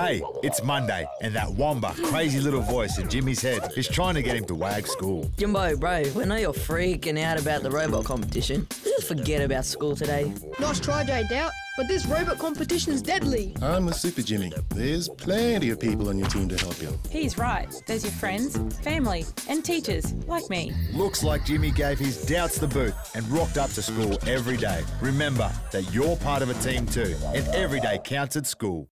Hey, it's Monday, and that womba, crazy little voice in Jimmy's head is trying to get him to WAG school. Jimbo, bro, we know you're freaking out about the robot competition. Just forget about school today. Nice try, J Doubt, but this robot competition is deadly. I'm a Super Jimmy. There's plenty of people on your team to help you. He's right. There's your friends, family, and teachers, like me. Looks like Jimmy gave his doubts the boot and rocked up to school every day. Remember that you're part of a team too, and every day counts at school.